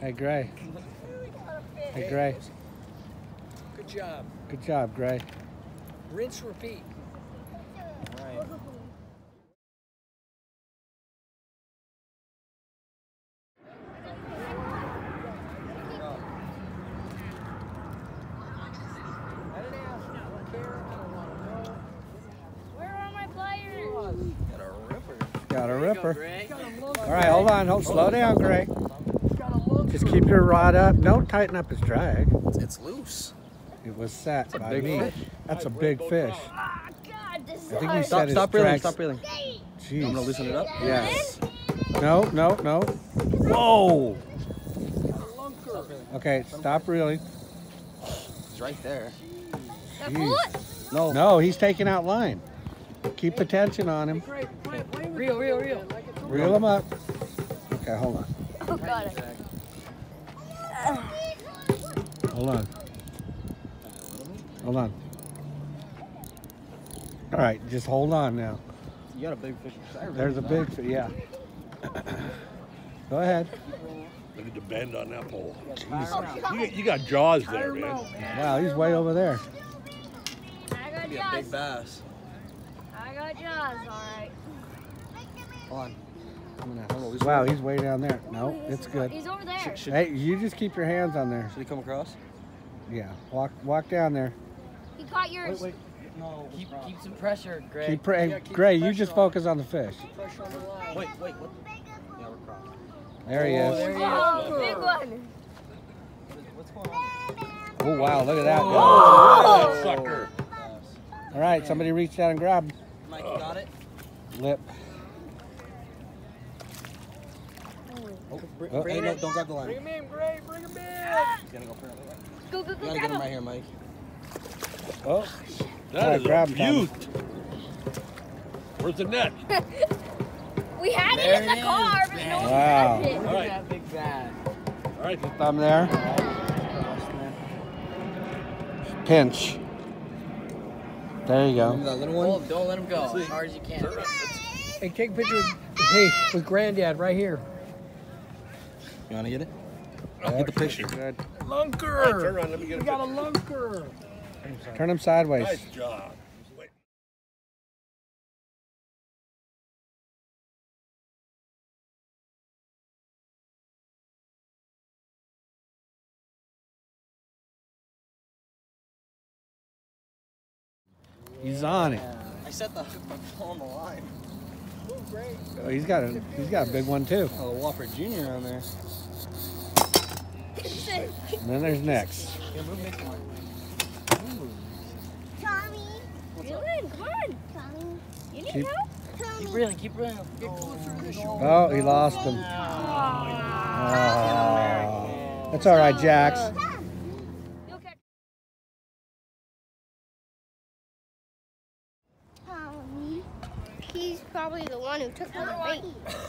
Hey, Gray. Hey, Gray. Good job. Good job, Gray. Rinse, repeat. Right. Where are my pliers? Got a ripper. Got a ripper. Gray. All right, hold on. Hold, slow down, Gray. Just keep your rod up. Don't tighten up his drag. It's loose. It was set by me. fish. That's a big fish. Ah, God, this is I think you hard. said Stop, his stop reeling, stop reeling. Jeez. I'm gonna loosen it up. Yes. No, no, no. Whoa. Okay, stop reeling. He's right there. Jeez. No. No, he's taking out line. Keep attention on him. Real, real, real. Reel him up. Okay, hold on. Oh, God. Hold on. Hold on. All right, just hold on now. You got a big fish. There's a big, fi- yeah. Go ahead. Look at the bend on that pole. You, you got jaws there, man. Wow, he's way over there. I got Be a big bass. I got jaws, all right. Hold on. Wow, it up. he's way down there. No, oh, it's good. He's over there. Should, should, Hey, you just keep your hands on there. should he come across? Yeah, walk walk down there. He caught yours. No. Keep, keep some pressure, Gray. Keep, pra- Yeah, keep Gray, the you just on. focus on the fish. Pressure on the line. Wait, wait. What? Yeah, we're crossed. There he Oh, is. there he is. Oh, big one. What's going on? Oh wow, look at that. go. Oh, that sucker. All right, somebody reached out and grabbed him. Mike, you got it? lip. Oh, br- Oh. hey, no, don't grab the line. Bring him in, Gray. Bring him in. He's gonna go apparently. Go, go, You gotta grab get him him. right here, Mike. Oh, oh All That right, is grab a him, Tommy. beaut. Where's the net? We had There it in it the car, but no one Wow. grabbed it. Look All right. that big bag. All right. thumb there. Pinch. There you Remember go. that little one? him, don't let him go. As hard as you can. Hey, take a picture with, hey, with Granddad right here. You wanna get it? I'll Get the picture. Good. Lunker! Turn around, let me get We a got a lunker. Turn him sideways. Nice job. He's on it. I set the hook on the line. Oh, he's got a he's got a big one too. Oh, Whopper Jr. on there. And then there's next. Tommy. Dylan, come on. Tommy. You need Keep- help? Keep reeling, keep reeling. Oh. oh, he lost him. Oh. oh. That's all right, Jax. He's probably the one who took the bait.